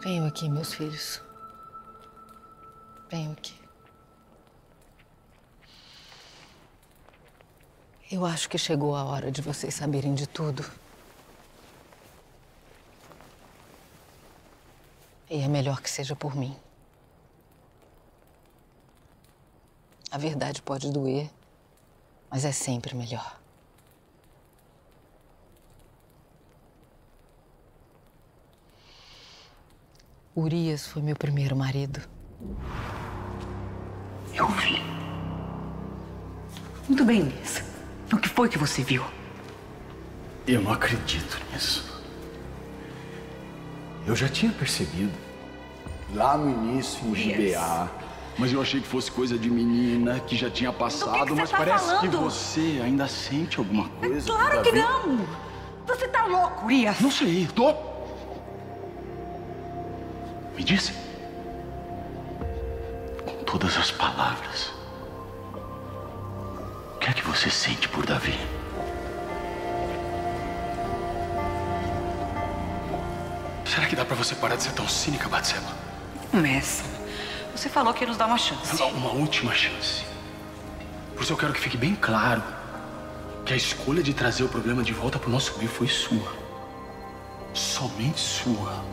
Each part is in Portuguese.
Venham aqui, meus filhos. Venham aqui. Eu acho que chegou a hora de vocês saberem de tudo. E é melhor que seja por mim. A verdade pode doer, mas é sempre melhor. Urias foi meu primeiro marido. Eu vi. Muito bem, Urias. O que foi que você viu? Eu não acredito nisso. Eu já tinha percebido. Lá no início, em GBA. Mas eu achei que fosse coisa de menina, que já tinha passado. que você mas tá parece que falando? você ainda sente alguma coisa. Claro por que não! Você tá louco, Urias! Não sei, tô. Me disse. Com todas as palavras. O que é que você sente por Davi? Será que dá pra você parar de ser tão cínica, Batseba? Começa. Você falou que ia nos dar uma chance. Não, uma última chance. Por isso eu quero que fique bem claro que a escolha de trazer o problema de volta pro nosso meio foi sua. Somente sua.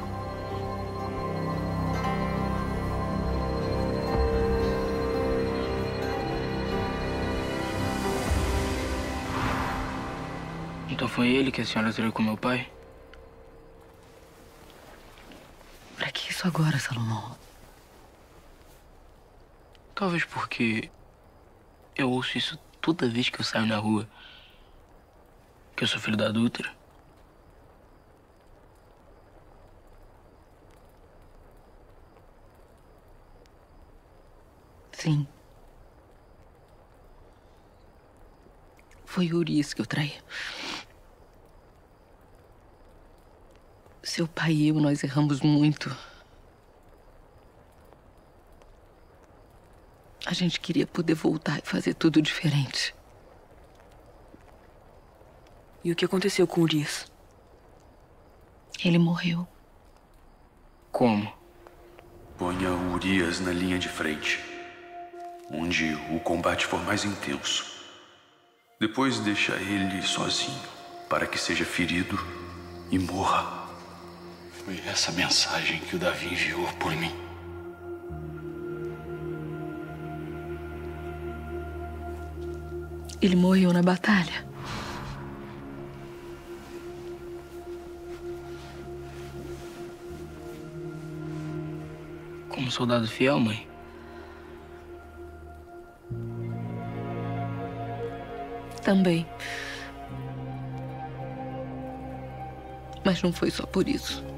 Então foi ele que a senhora traiu com meu pai? Pra que isso agora, Salomão? Talvez porque eu ouço isso toda vez que eu saio na rua. Que eu sou filho da adúltera. Sim. Foi Urias que eu traí. Seu pai e eu, nós erramos muito. A gente queria poder voltar e fazer tudo diferente. E o que aconteceu com Urias? Ele morreu. Como? Ponha o Urias na linha de frente, onde o combate for mais intenso. Depois deixa ele sozinho, para que seja ferido e morra. Foi essa mensagem que o Davi enviou por mim. Ele morreu na batalha. Como soldado fiel, mãe? Também. Mas não foi só por isso.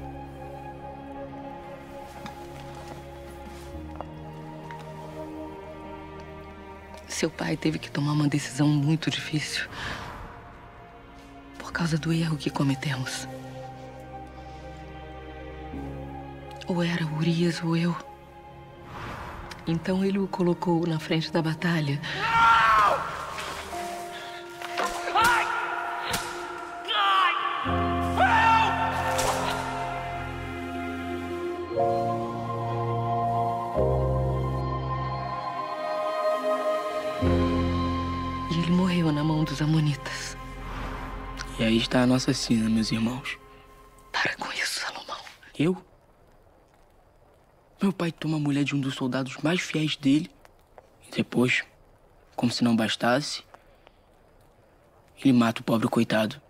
Seu pai teve que tomar uma decisão muito difícil. Por causa do erro que cometemos. Ou era Urias ou eu. Então ele o colocou na frente da batalha. E ele morreu na mão dos Amonitas. E aí está a nossa sina, meus irmãos. Para com isso, Salomão. Eu? Meu pai toma a mulher de um dos soldados mais fiéis dele. E depois, como se não bastasse, ele mata o pobre coitado.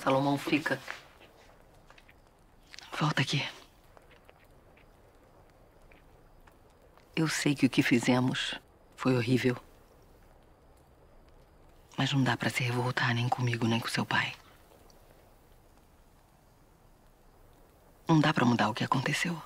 Salomão, fica. Volta aqui. Eu sei que o que fizemos foi horrível. Mas não dá pra se revoltar nem comigo, nem com seu pai. Não dá pra mudar o que aconteceu.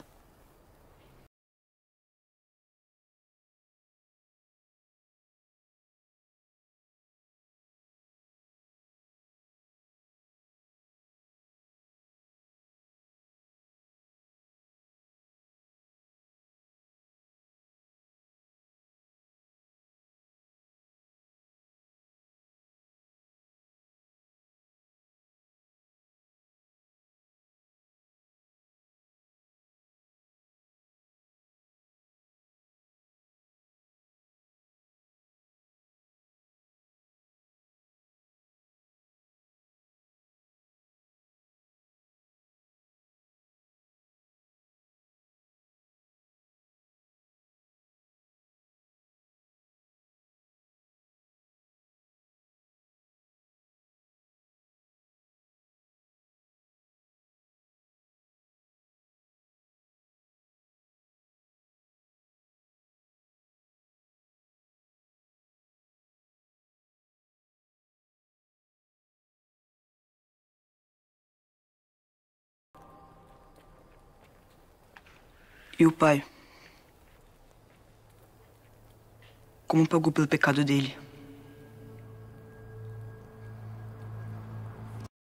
E o pai? Como pagou pelo pecado dele?